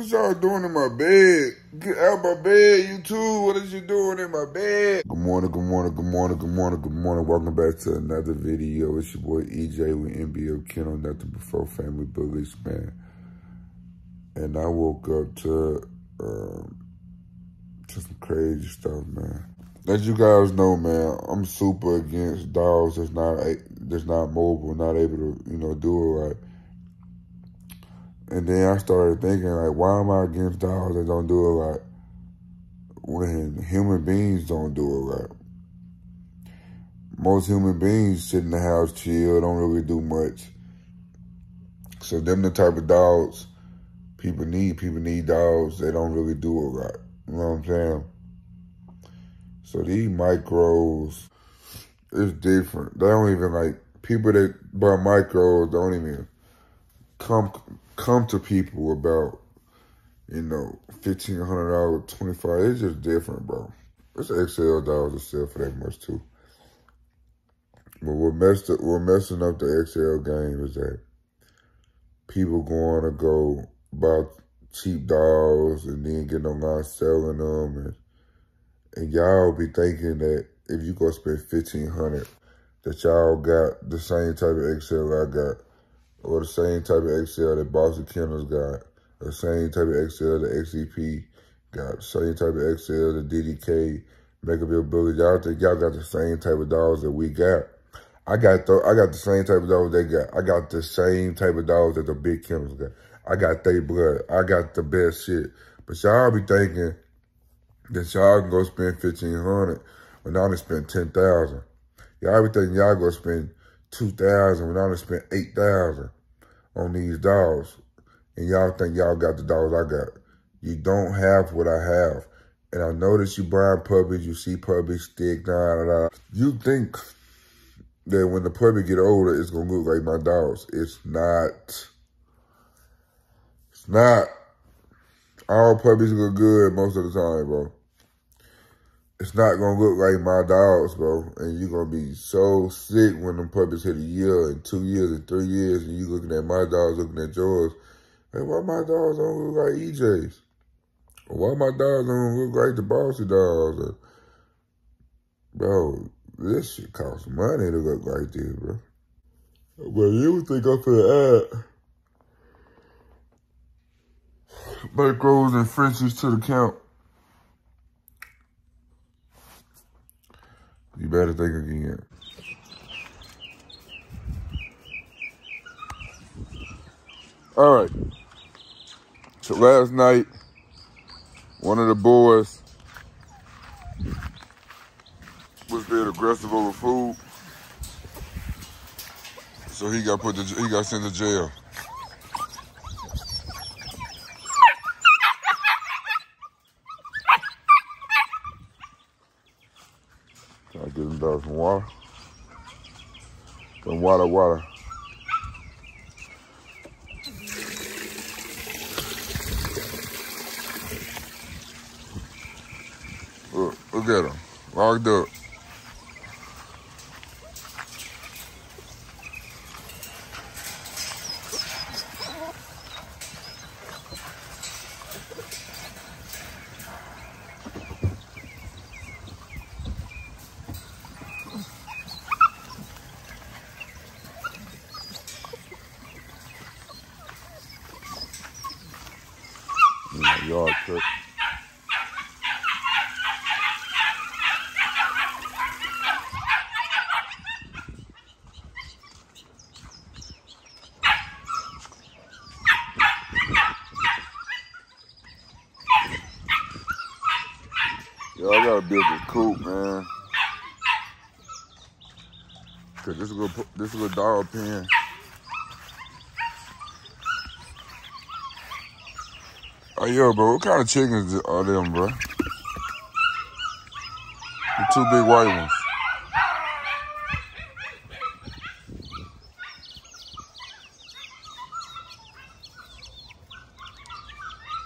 What y'all doing in my bed? Get out of my bed, you too. What is you doing in my bed? Good morning, good morning, good morning, good morning, good morning. Welcome back to another video. It's your boy EJ with NBF Kennel, nothing before family bullies, man. And I woke up to um, to some crazy stuff, man. As you guys know, man, I'm super against dogs that's not that's not mobile, not able to, you know, do it right. And then I started thinking, like, why am I against dogs that don't do a lot when human beings don't do a lot? Most human beings sit in the house, chill, don't really do much. So them the type of dogs people need. People need dogs that don't really do a lot. You know what I'm saying? So these micros, it's different. They don't even like, people that buy micros don't even come come to people about, you know, fifteen hundred dollars, twenty five. It's just different, bro. It's XL dollars to sell for that much too. But what messed up, what messing up the XL game is that people going to go buy cheap dolls and then get no online selling them, and and y'all be thinking that if you go spend fifteen hundred, that y'all got the same type of XL I got or the same type of XL that Boston Kennels got, the same type of XL that XCP got, same type of XL that DDK, Megaville Bully. Y'all think y'all got the same type of dogs that we got. I got the, I got the same type of dogs they got. I got the same type of dogs that the big kennels got. I got they blood. I got the best shit. But y'all be thinking that y'all can go spend 1500 when I only spend 10000 Y'all be thinking y'all go spend 2000 when I only spent 8000 on these dogs. And y'all think y'all got the dogs I got. You don't have what I have. And I notice you buying puppies, you see puppies stick, da, da, da. You think that when the puppy get older, it's going to look like my dogs. It's not. It's not. All puppies look good most of the time, bro it's not gonna look like my dogs, bro. And you're gonna be so sick when them puppies hit a year and two years and three years and you looking at my dogs, looking at yours. Hey, why my dogs don't look like EJ's? Why my dogs don't look like the bossy dogs? Bro, this shit costs money to look like this, bro. But you would think I'm finna add micros and Frenchies to the count. You better think again. All right. So last night, one of the boys was being aggressive over food. So he got put to, he got sent to jail. I get them dogs some water. Some water, water. Look, look at them, locked up. Yard cut. Yo, I gotta build a coop, man. Cause this is a this is a dog pen. Oh, yo, bro, what kind of chickens are oh, them, bro? The two big white ones.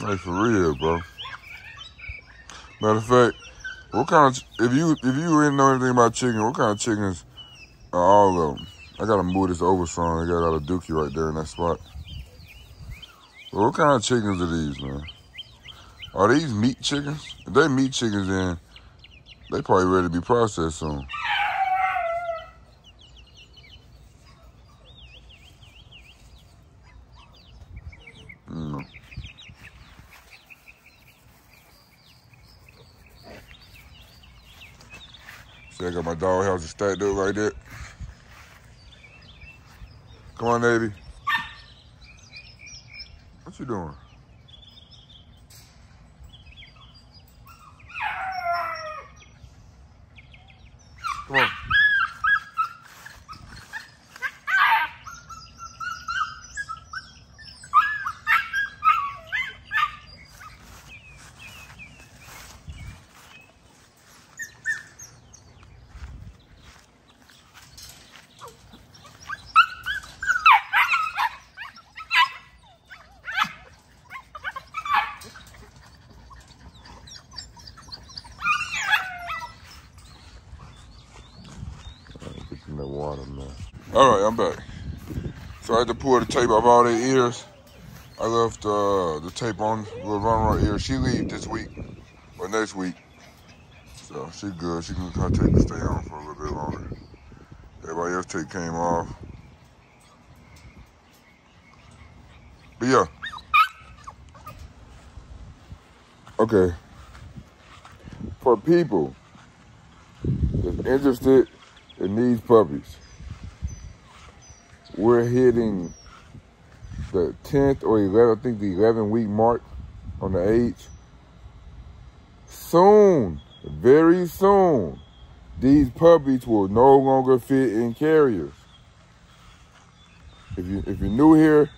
Like for real, bro. Matter of fact, what kind of if you if you didn't know anything about chicken, what kind of chickens are all of them? I gotta move this over some. I got a dookie right there in that spot. What kind of chickens are these, man? Are these meat chickens? If they meat chickens, then they probably ready to be processed soon. Mm. See, I got my dog house stacked up like that. Come on, Navi. You doing? Come on. in the water, man. All right, I'm back. So I had to pull the tape off all their ears. I left uh, the tape on little run ear. She leave this week or next week. So she good. She can her tape to stay on for a little bit longer. Everybody else tape came off. But yeah. Okay. For people that's interested in these puppies. We're hitting the 10th or 11th, I think the 11 week mark on the age. Soon, very soon, these puppies will no longer fit in carriers. If you if you're new here,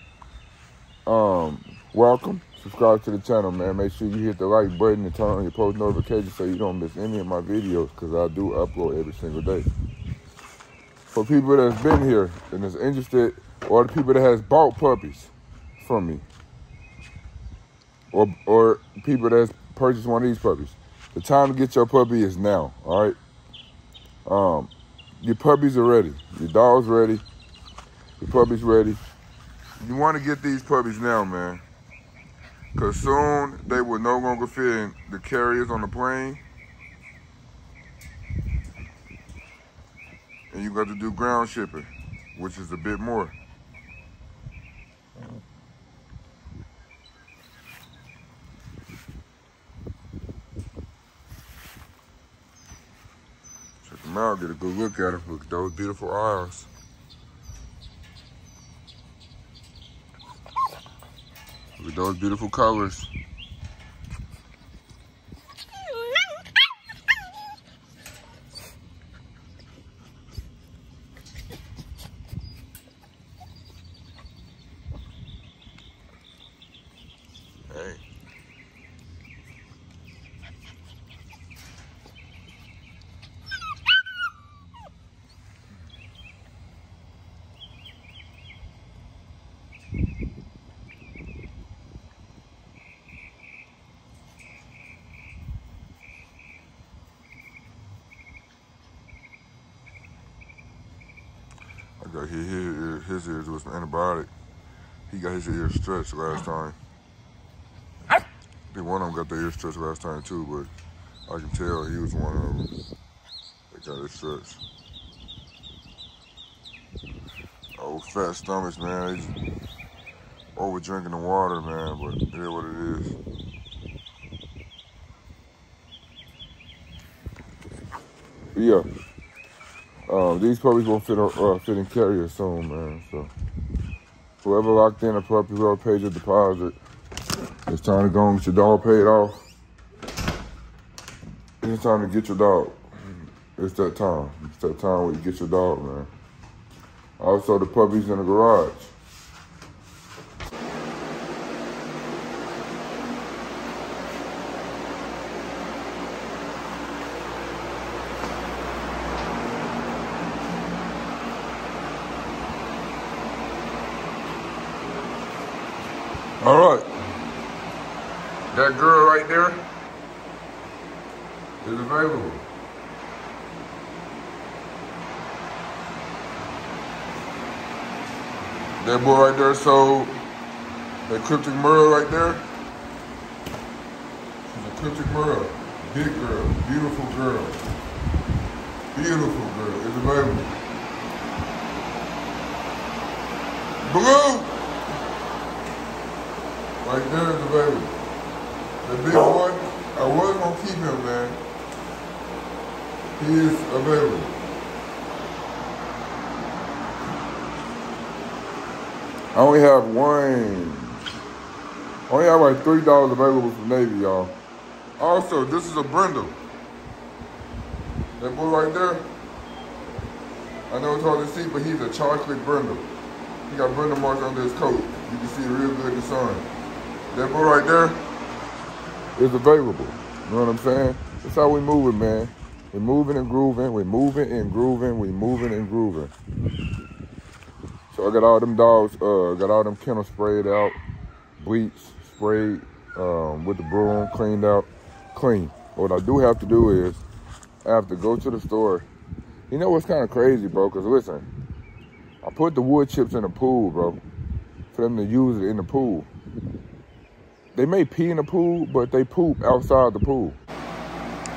um, welcome. Subscribe to the channel, man. Make sure you hit the like button and turn on your post notifications so you don't miss any of my videos because I do upload every single day for people that's been here and is interested, or the people that has bought puppies from me, or or people that's purchased one of these puppies. The time to get your puppy is now. All right. Um, your puppies are ready. Your dog's ready. Your puppy's ready. You want to get these puppies now, man. Because soon they will no longer fit in the carriers on the plane. And you got to do ground shipping, which is a bit more. Check them out, get a good look at them. Look at those beautiful eyes. Look at those beautiful colors. I got his, his, his ears with some antibiotic. He got his ears stretched last time. I think one of them got their ears stretched last time too, but I can tell he was one of them. They got it stretched. Old fat stomachs, man. over drinking the water, man, but it is what it is. Yeah. Um, these puppies won't fit uh, fit in carrier soon, man. So whoever locked in a puppy, whoever paid your deposit, it's time to go and get your dog paid off. It's time to get your dog. It's that time. It's that time where you get your dog, man. Also, the puppies in the garage. All right. That girl right there available. That boy right there sold That cryptic Merle right there. She's a cryptic Merle. Big girl, beautiful girl. Beautiful girl. It's available. Blue! Right there is available. The big one, I was gonna keep him, man. He is available. I only have one. I only have like three dollars available from Navi, y'all. Also, this is a Brindle. That boy right there. I know it's hard to see, but he's a chocolate Brindle. He got Brindle marks under his coat. You can see it real good sun. That boy right there is available. You know what I'm saying? That's how we moving, man. We're moving and grooving. We're moving and grooving. We're moving and grooving. So I got all them dogs, uh, got all them kennels sprayed out, bleached, sprayed um, with the broom, cleaned out, clean. What I do have to do is, I have to go to the store. You know what's kind of crazy, bro? Because listen, I put the wood chips in the pool, bro, for them to use it in the pool. They may pee in the pool, but they poop outside the pool.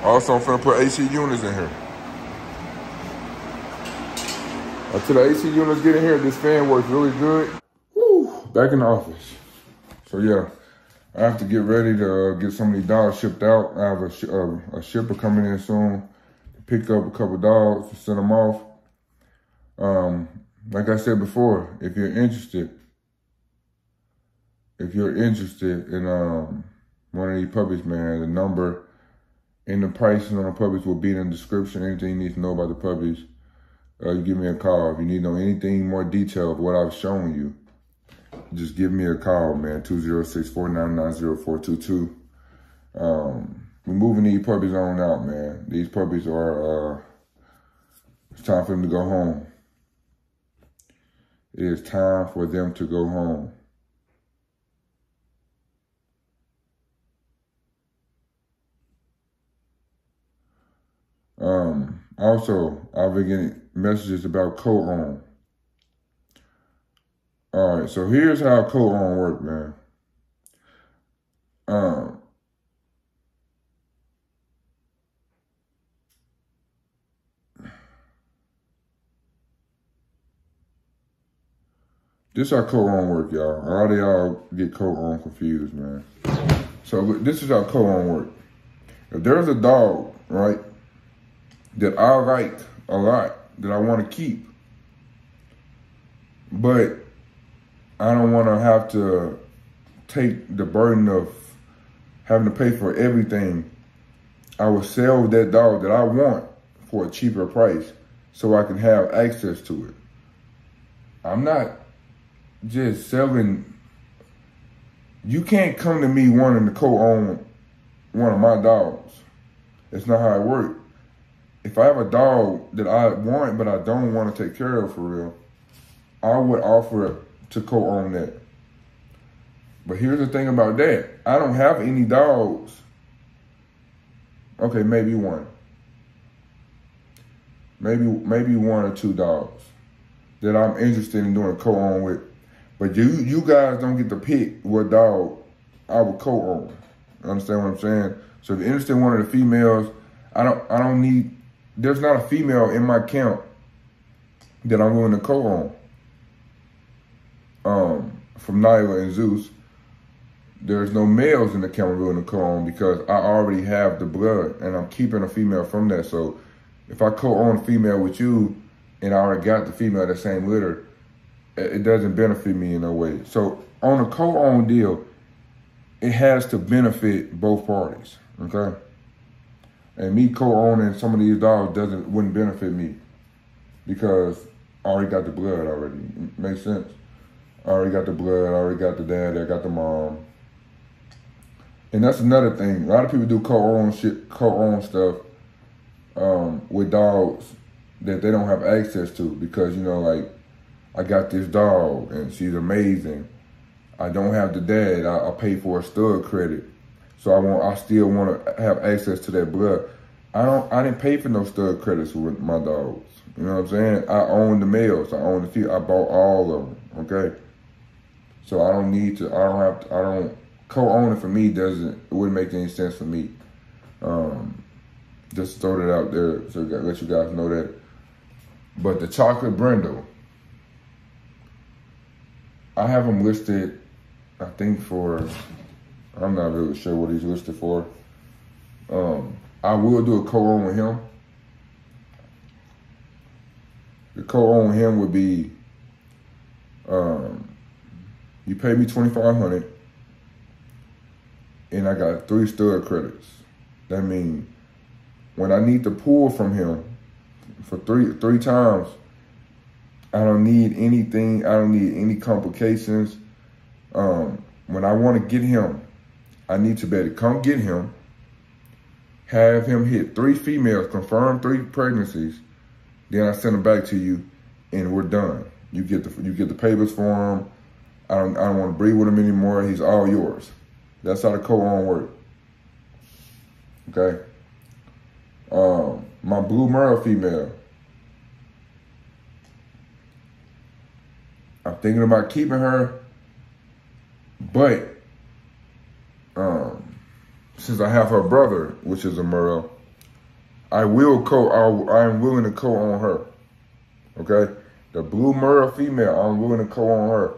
Also, I'm finna put AC units in here. Until the AC units get in here, this fan works really good. Woo, back in the office. So yeah, I have to get ready to uh, get some of these dogs shipped out. I have a, sh uh, a shipper coming in soon to pick up a couple dogs to send them off. Um, like I said before, if you're interested, if you're interested in um, one of these puppies, man, the number and the pricing on the puppies will be in the description. Anything you need to know about the puppies uh, you give me a call. If you need to know anything more detail of what I've shown you, just give me a call, man, 206-499-0422. Um, we're moving these puppies on out, man. These puppies are, uh, it's time for them to go home. It is time for them to go home. Um, also, I've been getting messages about co-own. All right, so here's how co-own work, man. Um, this how co-own work, y'all. A lot of y'all get co-own confused, man. So this is how co-own work. If there's a dog, right, that I like a lot, that I want to keep. But I don't want to have to take the burden of having to pay for everything. I will sell that dog that I want for a cheaper price so I can have access to it. I'm not just selling. You can't come to me wanting to co-own one of my dogs. That's not how it works if I have a dog that I want but I don't want to take care of for real, I would offer to co-own that. But here's the thing about that. I don't have any dogs. Okay, maybe one. Maybe maybe one or two dogs that I'm interested in doing co-own with. But you you guys don't get to pick what dog I would co-own. Understand what I'm saying? So if you're interested in one of the females, I don't I don't need there's not a female in my camp that I'm willing to co-own. Um, from Nyla and Zeus, there's no males in the camp I'm willing to co-own because I already have the blood and I'm keeping a female from that. So if I co-own a female with you and I already got the female the same litter, it doesn't benefit me in no way. So on a co-own deal, it has to benefit both parties, okay? And me co-owning some of these dogs doesn't wouldn't benefit me because I already got the blood already. Makes sense. I already got the blood. I already got the dad. I got the mom. And that's another thing. A lot of people do co-own shit, co-own stuff um, with dogs that they don't have access to because you know, like I got this dog and she's amazing. I don't have the dad. I, I pay for a stud credit. So I want, I still want to have access to that blood. I don't, I didn't pay for no stud credits with my dogs. You know what I'm saying? I own the males. I own the few. I bought all of them. Okay. So I don't need to. I don't have. To, I don't co-owning for me doesn't. It wouldn't make any sense for me. Um, just throw that out there so let you guys know that. But the chocolate Brindle, I have them listed. I think for. I'm not really sure what he's listed for. Um, I will do a co-own with him. The co-own with him would be. Um, you pay me twenty five hundred, and I got three stud credits. That means when I need to pull from him for three three times, I don't need anything. I don't need any complications. Um, when I want to get him, I need able to come get him, have him hit three females, confirm three pregnancies, then I send him back to you, and we're done. You get the you get the papers for him. I don't I don't want to breed with him anymore. He's all yours. That's how the co-own work. Okay. Um, my blue merle female. I'm thinking about keeping her, but since I have her brother, which is a merle, I will co. I, am willing to co on her. Okay, the blue merle female, I'm willing to co on her.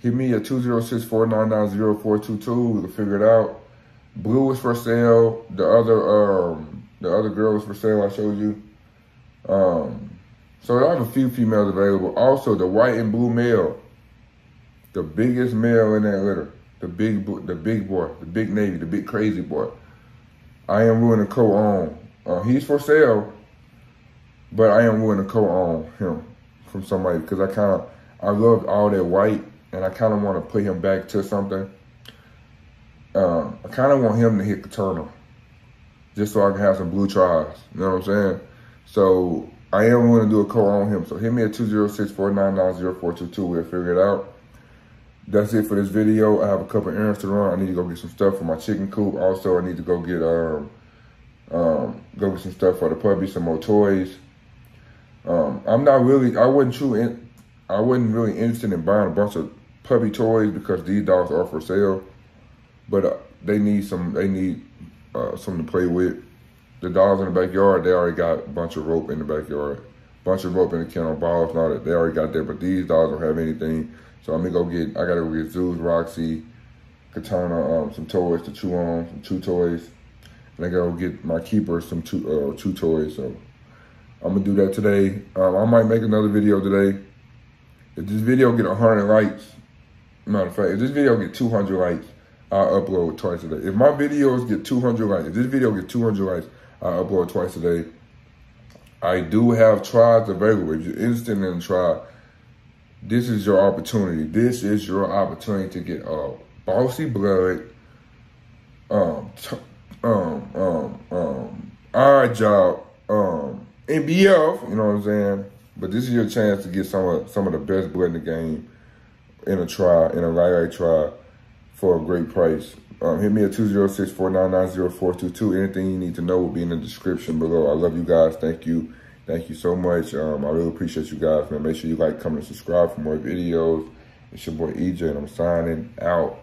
Hit me at 206-499-0422 to figure it out. Blue is for sale. The other um the other girl was for sale I showed you. Um so I have a few females available. Also the white and blue male. The biggest male in that litter. The big the big boy, the big navy, the big crazy boy. I am willing to co-own. Uh, he's for sale, but I am willing to co-own him from somebody because I kind of I love all that white and I kind of want to put him back to something. Um, I kind of want him to hit the Katana, just so I can have some blue tris. You know what I'm saying? So I am willing to do a co-own him. So hit me at 206-499-0422. We'll figure it out. That's it for this video. I have a couple errands to run. I need to go get some stuff for my chicken coop. Also, I need to go get um um go get some stuff for the puppy, some more toys. Um, I'm not really. I wasn't true. In, I wasn't really interested in buying a bunch of puppy toys because these dogs are for sale, but uh, they need some. They need uh, something to play with. The dogs in the backyard, they already got a bunch of rope in the backyard, bunch of rope in the kennel, balls and all that. They already got there, but these dogs don't have anything. So I'm gonna go get. I gotta go get Zeus, Roxie, Katana, um, some toys to chew on, some chew toys, and I gotta go get my keeper some chew, uh, toys. So I'm gonna do that today. Um, I might make another video today. If this video get 100 likes, Matter of fact, if this video get 200 likes, I'll upload twice a day. If my videos get 200 likes, if this video get 200 likes, I'll upload twice a day. I do have trials available. If you're interested in a tri, this is your opportunity. This is your opportunity to get a bossy blood, um, um, um, um, eye job, um, NBF, you know what I'm saying? But this is your chance to get some of some of the best blood in the game in a tri, in a light, right tri for a great price. Um, hit me at 206-499-0422. Anything you need to know will be in the description below. I love you guys. Thank you. Thank you so much. Um, I really appreciate you guys, man. Make sure you like, comment, and subscribe for more videos. It's your boy EJ, and I'm signing out.